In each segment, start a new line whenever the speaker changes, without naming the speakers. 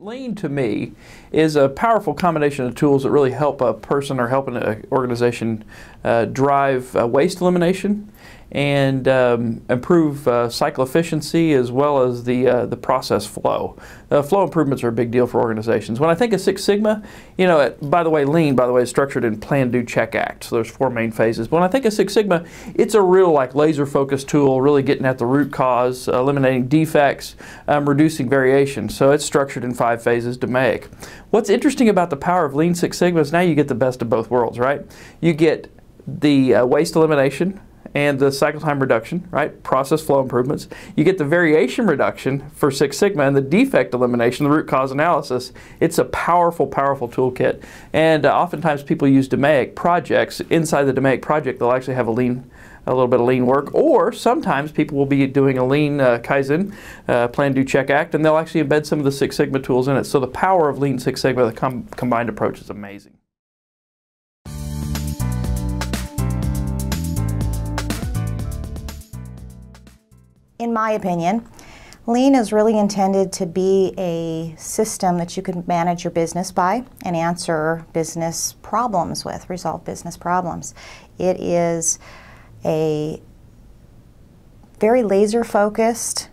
Lean to me is a powerful combination of tools that really help a person or help an organization uh, drive uh, waste elimination and um, improve uh, cycle efficiency as well as the, uh, the process flow. Uh, flow improvements are a big deal for organizations. When I think of Six Sigma, you know, it, by the way, Lean, by the way, is structured in Plan, Do, Check, Act. So there's four main phases. But when I think of Six Sigma, it's a real like laser focused tool, really getting at the root cause, eliminating defects, um, reducing variation. So it's structured in five phases DMAIC. What's interesting about the power of Lean Six Sigma is now you get the best of both worlds, right? You get the uh, waste elimination, and the cycle time reduction, right? Process flow improvements. You get the variation reduction for Six Sigma and the defect elimination, the root cause analysis. It's a powerful, powerful toolkit. And uh, oftentimes people use DMAIC projects. Inside the DMAIC project, they'll actually have a lean a little bit of lean work, or sometimes people will be doing a lean uh, Kaizen, uh, plan, do, check, act, and they'll actually embed some of the Six Sigma tools in it. So the power of Lean Six Sigma, the com combined approach is amazing.
In my opinion, Lean is really intended to be a system that you can manage your business by and answer business problems with, resolve business problems. It is a very laser focused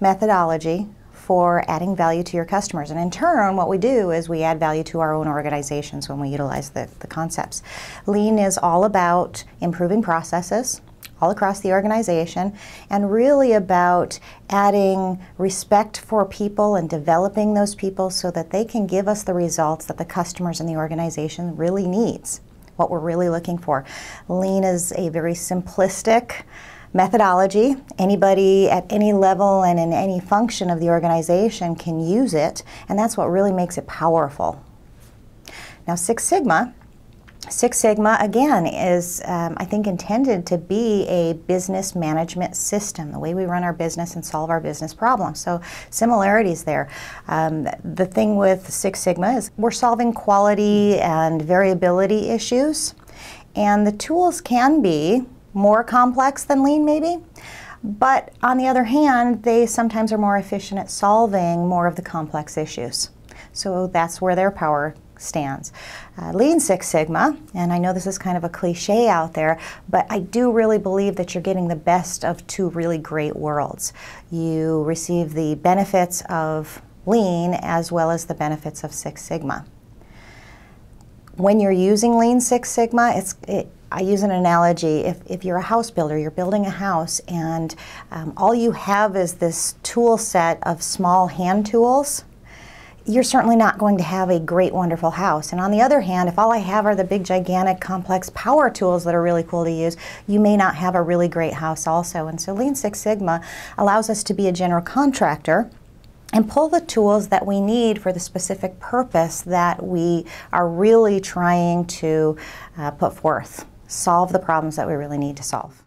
methodology for adding value to your customers. And in turn, what we do is we add value to our own organizations when we utilize the, the concepts. Lean is all about improving processes, all across the organization and really about adding respect for people and developing those people so that they can give us the results that the customers in the organization really needs, what we're really looking for. Lean is a very simplistic methodology. Anybody at any level and in any function of the organization can use it, and that's what really makes it powerful. Now, Six Sigma Six Sigma, again, is, um, I think, intended to be a business management system, the way we run our business and solve our business problems. So, similarities there. Um, the thing with Six Sigma is we're solving quality and variability issues, and the tools can be more complex than Lean, maybe. But on the other hand, they sometimes are more efficient at solving more of the complex issues. So that's where their power stands. Uh, Lean Six Sigma, and I know this is kind of a cliche out there, but I do really believe that you're getting the best of two really great worlds. You receive the benefits of Lean as well as the benefits of Six Sigma. When you're using Lean Six Sigma, it's it, I use an analogy. If, if you're a house builder, you're building a house, and um, all you have is this tool set of small hand tools you're certainly not going to have a great, wonderful house. And on the other hand, if all I have are the big, gigantic, complex power tools that are really cool to use, you may not have a really great house also. And so Lean Six Sigma allows us to be a general contractor and pull the tools that we need for the specific purpose that we are really trying to uh, put forth, solve the problems that we really need to solve.